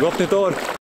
Gott nytt år!